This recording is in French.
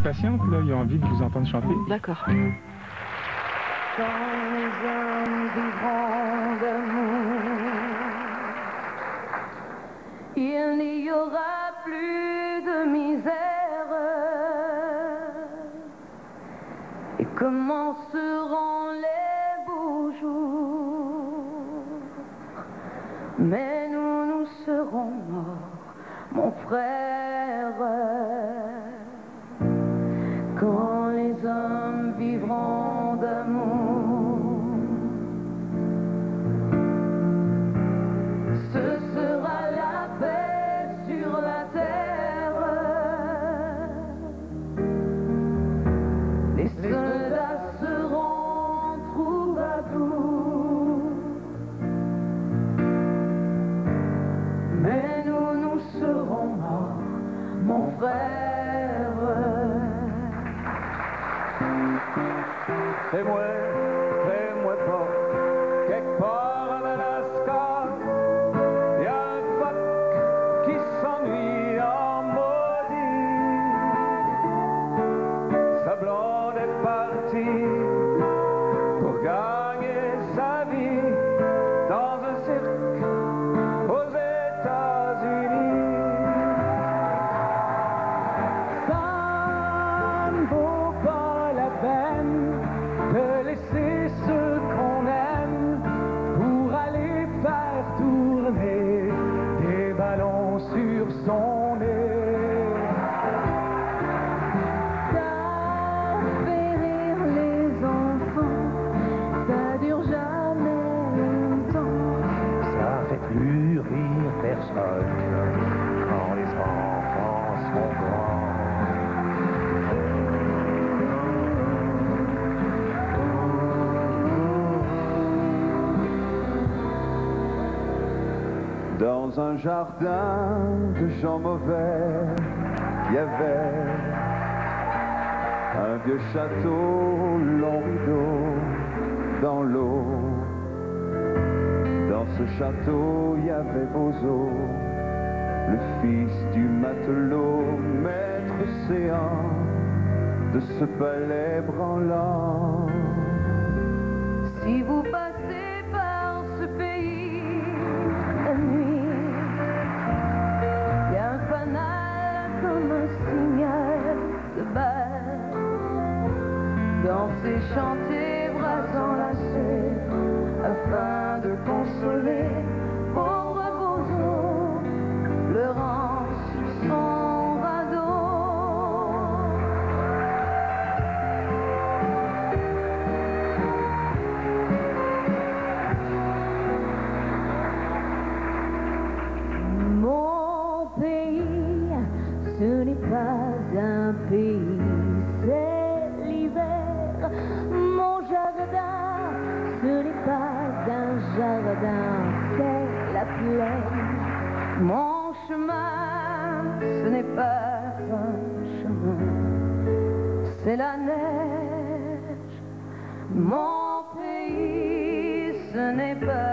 impatientes, là, ils ont envie de vous entendre chanter. D'accord. Quand les hommes vivront d'amour, il n'y aura plus de misère. Et commenceront les beaux jours? Mais nous, nous serons morts, mon frère. Nous, nous serons morts, mon frère. Fais-moi, fais-moi Dans un jardin de gens mauvais, il y avait un vieux château, long rideau dans l'eau. Dans ce château, il y avait Bozo, le fils du matelot, maître séant de ce palais branlant. Si vous passez Danser, chanter, bras enlacés, afin de consoler pauvre Bozo, pleurant sur son radeau. Mon pays, ce n'est pas un pays, jardin, ce n'est pas un jardin, c'est la plaine. Mon chemin, ce n'est pas un chemin, c'est la neige. Mon pays, ce n'est pas